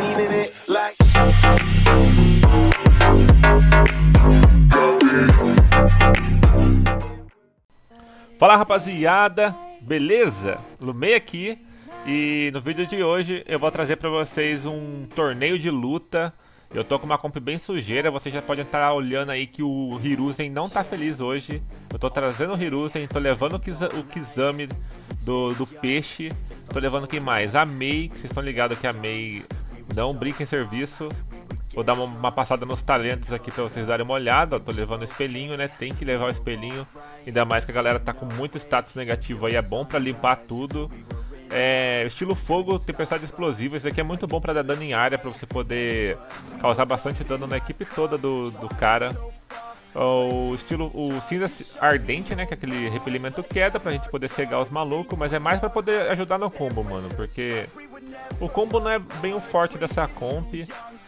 it like. Fala rapaziada, beleza? Lumei aqui e no vídeo de hoje eu vou trazer pra vocês um torneio de luta. Eu tô com uma comp bem sujeira, vocês já podem estar olhando aí que o Hiruzen não tá feliz hoje. Eu tô trazendo o Hiruzen, tô levando o, o Kizami do, do peixe. Tô levando quem mais? A Mei, que vocês estão ligados que a Mei não brinca em serviço. Vou dar uma, uma, passada nos talentos aqui pra vocês darem uma olhada. Tô levando o espelhinho, né? Tem que levar o espelhinho. Ainda mais que a galera tá com muito status negativo aí. É bom pra limpar tudo. É, estilo fogo, tempestade explosiva. Isso aqui é muito bom pra dar dano em área. Pra você poder causar bastante dano na equipe toda do, do cara. O estilo o cinza ardente, né? Que é aquele repelimento queda pra gente poder cegar os malucos. Mas é mais pra poder ajudar no combo, mano. Porque o combo não é bem o forte dessa comp.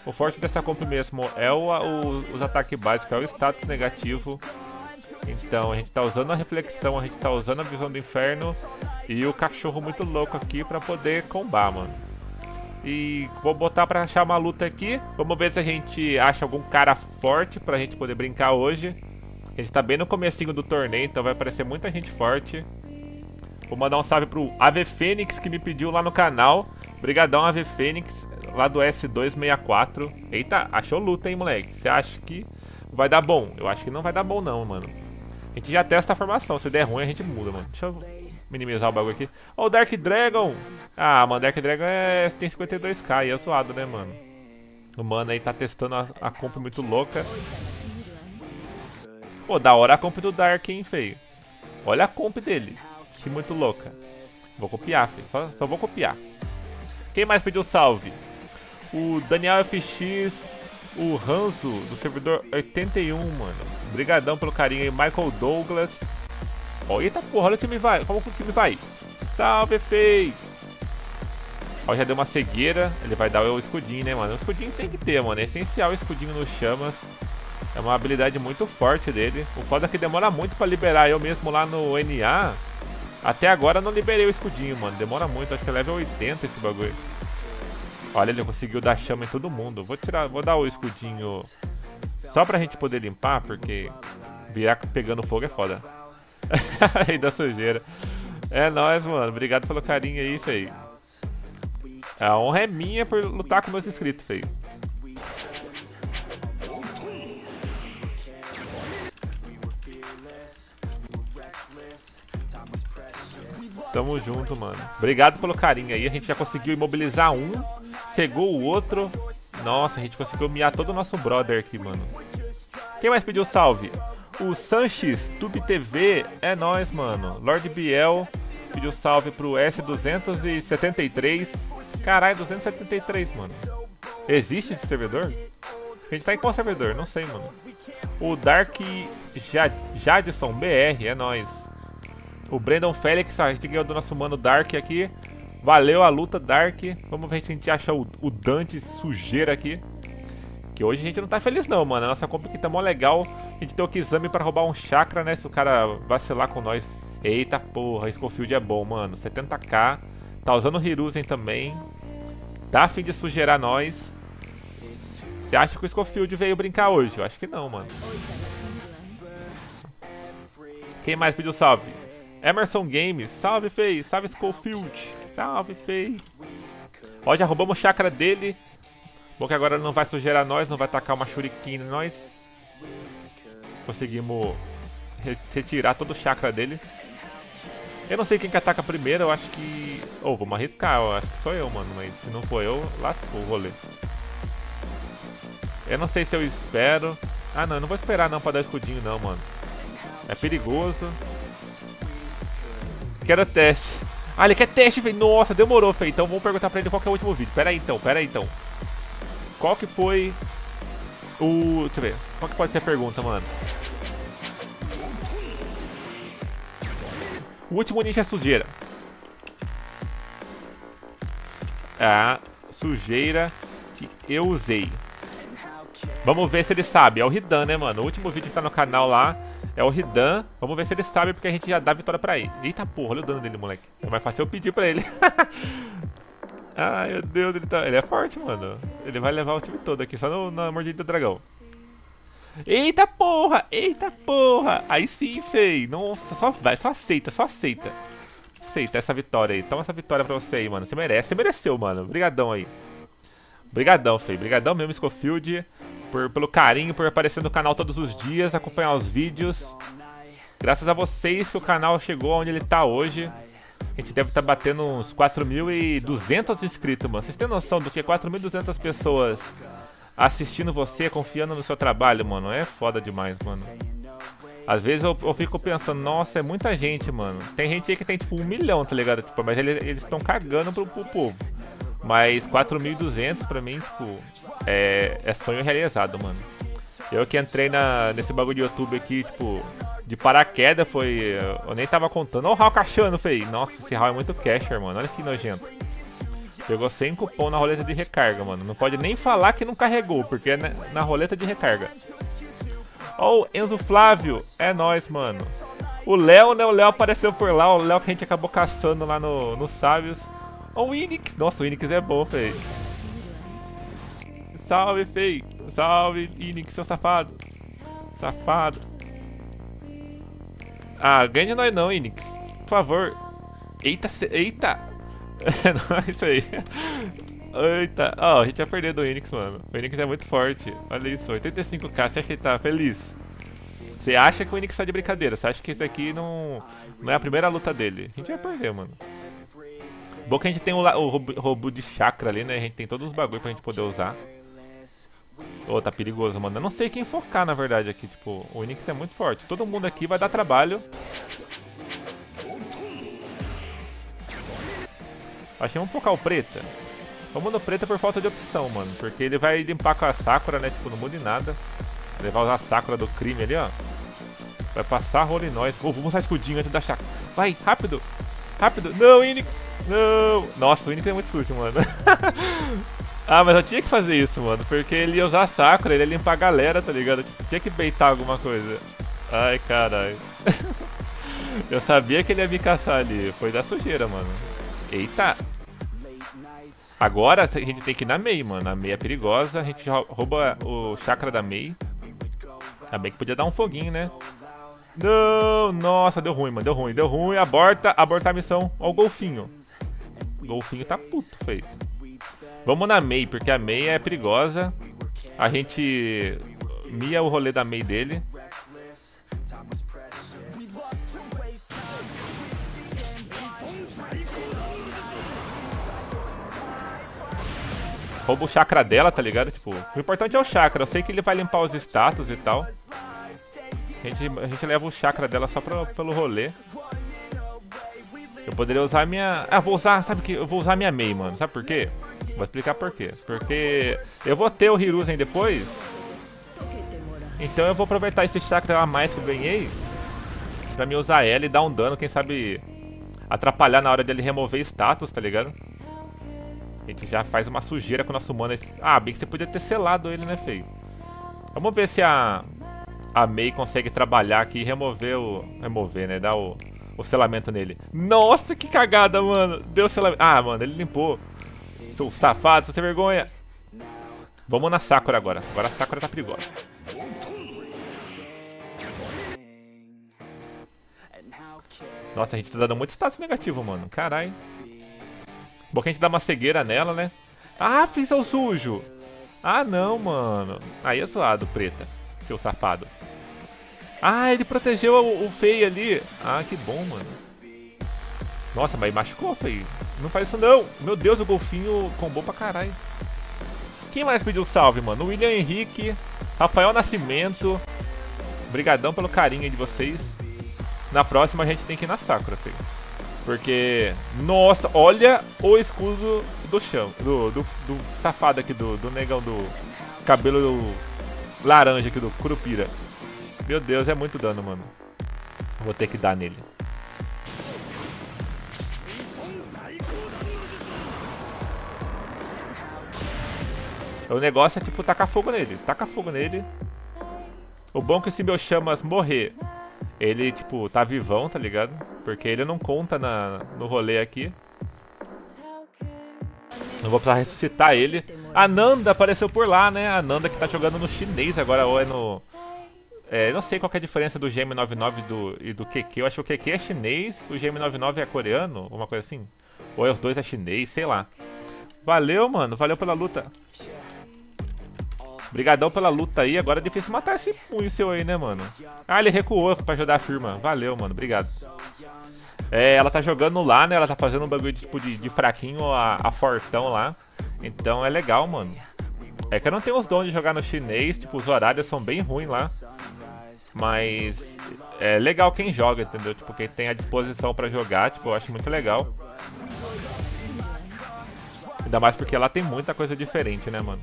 O forte dessa comp mesmo é o, o, os ataques básicos, é o status negativo. Então a gente tá usando a reflexão, a gente tá usando a visão do inferno e o cachorro muito louco aqui pra poder combar, mano. E vou botar pra achar uma luta aqui. Vamos ver se a gente acha algum cara forte pra gente poder brincar hoje. A gente tá bem no comecinho do torneio, então vai aparecer muita gente forte. Vou mandar um salve pro AV Fênix que me pediu lá no canal. Obrigadão, AV Fênix lá do S264. Eita, achou luta, hein, moleque? Você acha que vai dar bom? Eu acho que não vai dar bom, não, mano. A gente já testa a formação. Se der ruim, a gente muda, mano. Deixa eu minimizar o bagulho aqui. Ó, oh, o Dark Dragon. Ah, mano, Dark Dragon é... tem 52k e é zoado, né, mano? O mano aí tá testando a, a comp muito louca. Pô, da hora a comp do Dark, hein, feio. Olha a comp dele. Muito louca. Vou copiar, feio. Só, só vou copiar. Quem mais pediu salve? o Daniel FX, o Ranzo, do servidor 81, mano. Obrigadão pelo carinho aí, Michael Douglas. Ó, eita porra, olha o time vai. Como que o time vai? Salve, Fei! Ó, já deu uma cegueira. Ele vai dar o escudinho, né, mano? O escudinho tem que ter, mano. É essencial o escudinho nos chamas. É uma habilidade muito forte dele. O foda é que demora muito pra liberar. Eu mesmo lá no NA, até agora não liberei o escudinho, mano. Demora muito. Acho que é level 80 esse bagulho. Olha, ele conseguiu dar chama em todo mundo. Vou tirar, vou dar o escudinho só pra gente poder limpar, porque virar pegando fogo é foda. e da sujeira. É nóis, mano. Obrigado pelo carinho aí, feio. A honra é minha por lutar com meus inscritos, feio. Tamo junto, mano. Obrigado pelo carinho aí. A gente já conseguiu imobilizar um, cegou o outro. Nossa, a gente conseguiu miar todo o nosso brother aqui, mano. Quem mais pediu salve? O Sanches Tube TV é nós, mano. Lord Biel pediu salve pro S273. Caralho, 273, mano. Existe esse servidor? A gente tá em qual servidor? Não sei, mano. O Dark Jadson BR é nós. O Brandon Félix, a gente ganhou do nosso mano Dark aqui. Valeu a luta, Dark. Vamos ver se a gente acha o, o Dante sujeira aqui. Que hoje a gente não tá feliz não, mano. A nossa compra aqui tá mó legal. A gente tem o Kizami pra roubar um chakra, né? Se o cara vacilar com nós. Eita porra, Schofield é bom, mano. 70k. Tá usando o Hiruzen também. Tá a fim de sujeirar nós. Você acha que o Schofield veio brincar hoje? Eu acho que não, mano. Quem mais pediu salve? Emerson Games, salve Fei, salve Schofield, salve Fei. Ó, já roubamos o chakra dele. Bom que agora não vai sujeirar nós, não vai tacar uma shuriken em nós. Conseguimos retirar todo o chakra dele. Eu não sei quem que ataca primeiro, eu acho que... Ou oh, vamos arriscar, eu acho que sou eu, mano. Mas se não for eu, lascou o rolê. Eu não sei se eu espero. Ah, não, eu não vou esperar não pra dar escudinho não, mano. É perigoso. Quero teste. Ah, ele quer teste, velho. Nossa, demorou, velho. Então vamos perguntar pra ele qual que é o último vídeo. Pera aí, então. Pera aí, então. Qual que foi o... Deixa eu ver. Qual que pode ser a pergunta, mano? O último nicho é sujeira. A sujeira que eu usei. Vamos ver se ele sabe. É o Ridan, né, mano? O último vídeo que tá no canal lá é o Ridan. Vamos ver se ele sabe, porque a gente já dá vitória pra ele. Eita porra, olha o dano dele, moleque. É mais fácil eu pedir pra ele. Ai, meu Deus, ele, tá... ele é forte, mano. Ele vai levar o time todo aqui, só no, na mordida do dragão. Eita porra! Eita porra! Aí sim, fei. Nossa, só vai, só aceita, só aceita. Aceita essa vitória aí. Toma essa vitória pra você aí, mano. Você merece, você mereceu, mano. Obrigadão aí. Obrigadão, fei. Obrigadão mesmo, Scofield. Por, pelo carinho, por aparecer no canal todos os dias, acompanhar os vídeos. Graças a vocês que o canal chegou onde ele tá hoje. A gente deve estar tá batendo uns 4.200 inscritos, mano. Vocês têm noção do que 4.200 pessoas assistindo você, confiando no seu trabalho, mano? É foda demais, mano. Às vezes eu, eu fico pensando, nossa, é muita gente, mano. Tem gente aí que tem tipo um milhão, tá ligado? Tipo, mas eles estão cagando pro, pro povo. Mas 4.200 pra mim, tipo, é, é sonho realizado, mano. Eu que entrei na, nesse bagulho de YouTube aqui, tipo, de paraquedas foi. Eu nem tava contando. Olha o Hal cachando, fei. Nossa, esse Hal é muito casher, mano. Olha que nojento. Pegou 100 cupom na roleta de recarga, mano. Não pode nem falar que não carregou, porque é na, roleta de recarga. Ó, oh, Enzo Flávio. É nóis, mano. O Léo, né? O Léo apareceu por lá. O Léo que a gente acabou caçando lá no, no Sábios. Ó, o Inix. Nossa, o Inix é bom, fei. Salve, fei. Salve, Inix, seu safado. Safado. Ah, ganha de nós não, Inix. Por favor. Eita, eita. é isso aí. Eita. Ó, oh, a gente vai perder do Inix, mano. O Inix é muito forte. Olha isso, 85k. Você acha que ele tá feliz? Você acha que o Inix tá de brincadeira. Você acha que esse aqui não, não é a primeira luta dele. A gente vai perder, mano. Bom que a gente tem o, o robô de chakra ali, né? A gente tem todos os bagulho pra gente poder usar. Ô, oh, tá perigoso, mano. Eu não sei quem focar, na verdade, aqui. Tipo, o Inix é muito forte. Todo mundo aqui vai dar trabalho. Que vamos focar o Preta. Vamos no Preta por falta de opção, mano. Porque ele vai limpar com a Sakura, né? Tipo, não muda em nada. Ele vai usar a Sakura do crime ali, ó. Vai passar a rola em nós. Oh, vamos usar escudinho antes da chakra. Vai, rápido. Rápido. Não, Inix. Não. Nossa, o Inix é muito sujo, mano. Ah, mas eu tinha que fazer isso, mano. Porque ele ia usar a Sakura, ele ia limpar a galera, tá ligado? Tipo, tinha que beitar alguma coisa. Ai, caralho. eu sabia que ele ia me caçar ali. Foi da sujeira, mano. Eita. Agora a gente tem que ir na Mei, mano. A Mei é perigosa. A gente rouba o chakra da Mei. A Mei que podia dar um foguinho, né? Não, nossa, deu ruim, mano. Deu ruim, deu ruim. Aborta, abortar a missão. Ó o golfinho. O golfinho tá puto, feito. Vamos na Mei, porque a Mei é perigosa. A gente mia o rolê da Mei dele. Rouba o chakra dela, tá ligado? Tipo, o importante é o chakra. Eu sei que ele vai limpar os status e tal. A gente, a gente leva o chakra dela só pra, pelo rolê. Eu poderia usar minha... Ah, vou usar... Sabe que Eu vou usar minha Mei, mano. Sabe por quê? Vou explicar por quê. Porque eu vou ter o Hiruzen depois. Então eu vou aproveitar esse chakra a mais que eu ganhei. Pra me usar ela e dar um dano, quem sabe atrapalhar na hora dele remover status, tá ligado? A gente já faz uma sujeira com o nosso mana. Ah, bem que você podia ter selado ele, né, feio? Vamos ver se a, a Mei consegue trabalhar aqui e remover o... Remover, né? Dar o, o selamento nele. Nossa, que cagada, mano. Deu selamento. Ah, mano, ele limpou. Seu safado, sem vergonha. Vamos na Sakura agora. Agora a Sakura tá perigosa. Nossa, a gente tá dando muito status negativo, mano. Caralho. Bom que a gente dá uma cegueira nela, né? Ah, fiz seu sujo. Ah, não, mano. Aí é zoado, preta. Seu safado. Ah, ele protegeu o, o feio ali. Ah, que bom, mano. Nossa, mas machucou, feio. Não faz isso não. Meu Deus, o golfinho combou pra caralho. Quem mais pediu salve, mano? William Henrique, Rafael Nascimento. Obrigadão pelo carinho de vocês. Na próxima a gente tem que ir na Sakura, feio. Porque, nossa, olha o escudo do chão. Do, do, do safado aqui, do, do negão do cabelo do laranja aqui, do Curupira. Meu Deus, é muito dano, mano. Vou ter que dar nele. O negócio é tipo tacar fogo nele. Taca fogo nele. O bom é que se meu chamas morrer, ele tipo tá vivão, tá ligado? Porque ele não conta na, no rolê aqui. Não vou precisar ressuscitar ele. A Nanda apareceu por lá, né? A Nanda que tá jogando no chinês agora, ou é no... É, não sei qual é a diferença do GM99 do, e do QQ. Eu acho que o QQ é chinês, o GM99 é coreano, alguma coisa assim. Ou é os dois é chinês, sei lá. Valeu, mano. Valeu pela luta. Obrigadão pela luta aí. Agora é difícil matar esse punho seu aí, né, mano? Ah, ele recuou pra ajudar a firma. Valeu, mano. Obrigado. É, ela tá jogando lá, né? Ela tá fazendo um bagulho tipo, de, de fraquinho a, a fortão lá. Então é legal, mano. É que eu não tenho os dons de jogar no chinês. Tipo, os horários são bem ruins lá. Mas é legal quem joga, entendeu? Tipo, quem tem a disposição pra jogar, tipo, eu acho muito legal. Ainda mais porque lá tem muita coisa diferente, né, mano?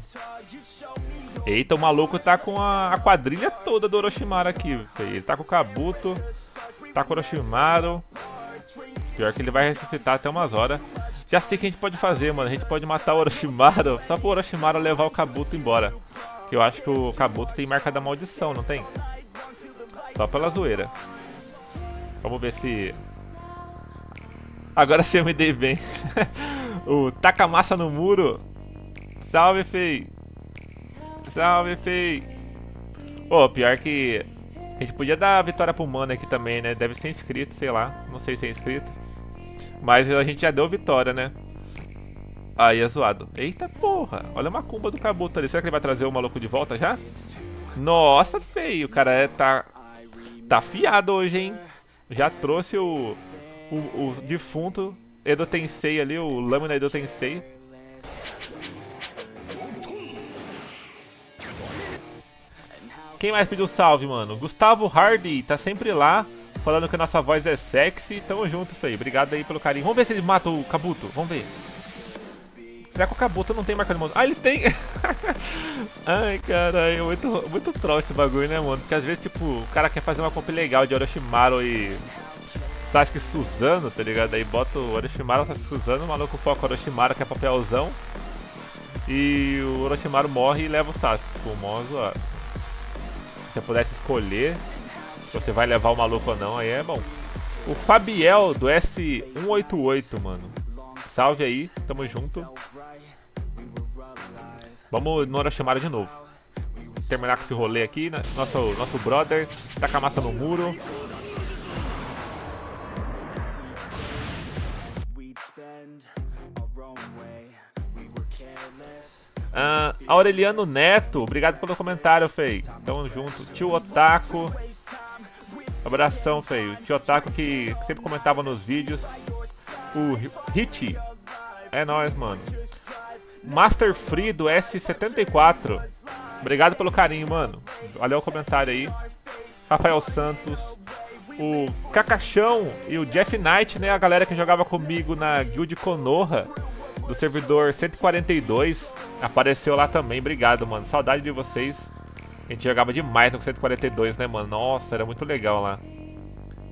Eita, o maluco tá com a, quadrilha toda do Orochimaru aqui, Ele tá com o Kabuto, tá com o Orochimaru. Pior que ele vai ressuscitar até umas horas. Já sei o que a gente pode fazer, mano. A gente pode matar o Orochimaru só pro Orochimaru levar o Kabuto embora. Que eu acho que o Kabuto tem marca da maldição, não tem? Só pela zoeira. Vamos ver se... Agora sim eu me dei bem. o taca massa no muro. Salve, fei. Salve, fei. Pô, oh, pior que... A gente podia dar a vitória pro Mano aqui também, né? Deve ser inscrito, sei lá. Não sei se é inscrito. Mas a gente já deu vitória, né? Aí é zoado. Eita porra. Olha a macumba do Kabuto ali. Será que ele vai trazer o maluco de volta já? Nossa, feio. O cara é, tá... Tá afiado hoje, hein? Já trouxe o... O, o defunto Edo Tensei ali, o Lâmina Edo Tensei. Quem mais pediu salve, mano? Gustavo Hardy, tá sempre lá, falando que a nossa voz é sexy. Tamo junto, Fei. Obrigado aí pelo carinho. Vamos ver se ele mata o Kabuto. Vamos ver. Será que o Kabuto não tem marca de modo? Ah, ele tem! Ai, caralho, muito, muito troll esse bagulho, né, mano? Porque às vezes, tipo, o cara quer fazer uma comp legal de Orochimaru e Sasuke Suzano, tá ligado? Aí bota o Orochimaru, Sasuke Suzano, o maluco foca o Orochimaru, que é papelzão. E o Orochimaru morre e leva o Sasuke. Tipo, mó zoado se você pudesse escolher você vai levar o maluco ou não, aí é bom. O Fabiel do S188, mano. Salve aí, tamo junto. Vamos no Orochimaru de novo. Terminar com esse rolê aqui, né? Nosso, nosso brother tá com a massa no muro. Uh, Aureliano Neto, obrigado pelo comentário, Fei. Tamo junto. Tio Otaku. Abração, Fei. Tio Otaku que sempre comentava nos vídeos. O Hit. É nóis, mano. Master Free do S74. Obrigado pelo carinho, mano. Valeu o comentário aí. Rafael Santos. O Cacachão e o Jeff Knight, né? A galera que jogava comigo na Guild Konoha do servidor 142 apareceu lá também. Obrigado, mano. Saudade de vocês. A gente jogava demais no 142, né, mano? Nossa, era muito legal lá.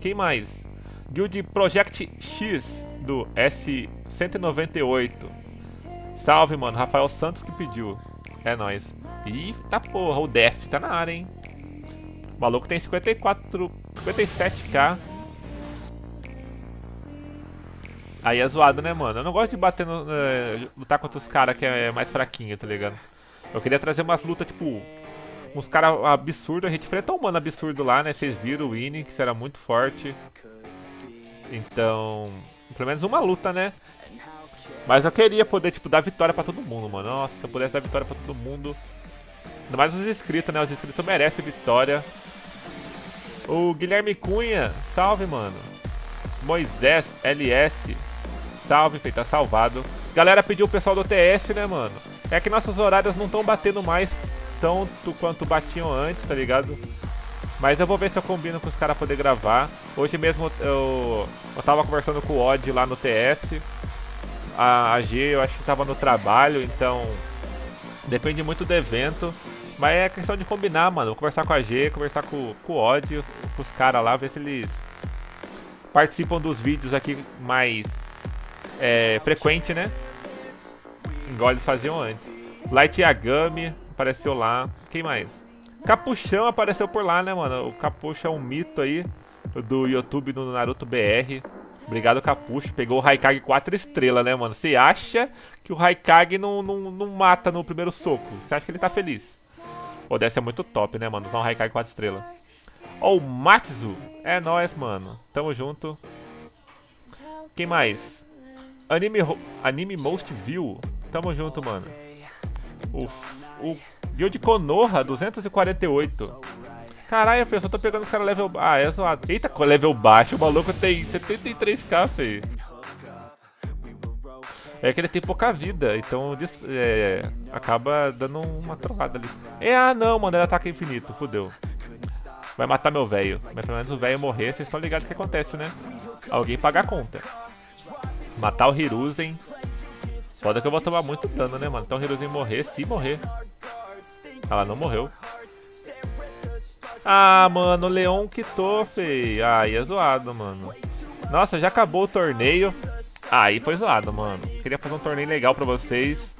Quem mais? Guild Project X do S198. Salve, mano. Rafael Santos que pediu. É nóis. Ih, tá porra, o Def tá na área, hein? O maluco tem 54, 57k. Aí é zoado, né, mano? Eu não gosto de bater no. É, lutar contra os caras que é mais fraquinho, tá ligado? Eu queria trazer umas lutas, tipo. Uns caras absurdos. A gente enfrentou um mano absurdo lá, né? Vocês viram o Winnie, que era muito forte. Então. Pelo menos uma luta, né? Mas eu queria poder, tipo, dar vitória pra todo mundo, mano. Nossa, se eu pudesse dar vitória pra todo mundo. Ainda mais os inscritos, né? Os inscritos merecem vitória. O Guilherme Cunha, salve, mano. Moisés LS, salve, feita tá salvado. Galera pediu o pessoal do TS, né, mano? É que nossas horárias não estão batendo mais tanto quanto batiam antes, tá ligado? Mas eu vou ver se eu combino com os caras poder gravar. Hoje mesmo eu, eu tava conversando com o Odd lá no TS. A, a G eu acho que tava no trabalho, então depende muito do evento. Mas é questão de combinar, mano. Vou conversar com a G, conversar com, com o Odd, com os caras lá, ver se eles participam dos vídeos aqui mais é, frequente, né? Igual eles faziam antes. Light Yagami apareceu lá. Quem mais? Capuchão apareceu por lá, né, mano? O Capucha é um mito aí do YouTube do Naruto BR. Obrigado, Capucho. Pegou o Raikage 4 estrelas, né, mano? Você acha que o Raikage não, não, não mata no primeiro soco? Você acha que ele tá feliz? Pô, deve ser muito top, né, mano? Usar um Raikage 4 estrelas. Ó, oh, o Matsu. É nóis, mano. Tamo junto. Quem mais? Anime, Anime Most View. Tamo junto, mano. O, o Guild Konoha, 248. Caralho, filho, eu só tô pegando os caras level... Ah, é zoado. Eita, level baixo, o maluco tem 73k, feio. É que ele tem pouca vida, então é, acaba dando uma trovada ali. É, ah não, mano, ele ataca infinito, fudeu. Vai matar meu velho. Mas pelo menos o velho morrer, vocês estão ligados o que acontece, né? Alguém paga a conta. Matar o Hiruzen. Foda que eu vou tomar muito dano, né, mano? Então o Hiruzen morrer, se morrer. Ela não morreu. Ah, mano, o Leon quitou, fei. Aí é zoado, mano. Nossa, já acabou o torneio. Aí foi zoado, mano. Queria fazer um torneio legal pra vocês.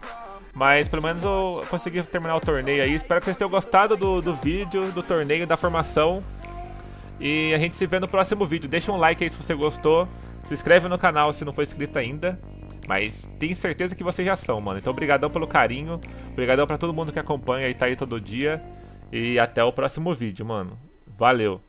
Mas pelo menos eu consegui terminar o torneio aí. Espero que vocês tenham gostado do, do vídeo, do torneio, da formação. E a gente se vê no próximo vídeo. Deixa um like aí se você gostou. Se inscreve no canal se não for inscrito ainda. Mas tenho certeza que vocês já são, mano. Então, obrigadão pelo carinho. Obrigadão pra todo mundo que acompanha e tá aí todo dia. E até o próximo vídeo, mano. Valeu!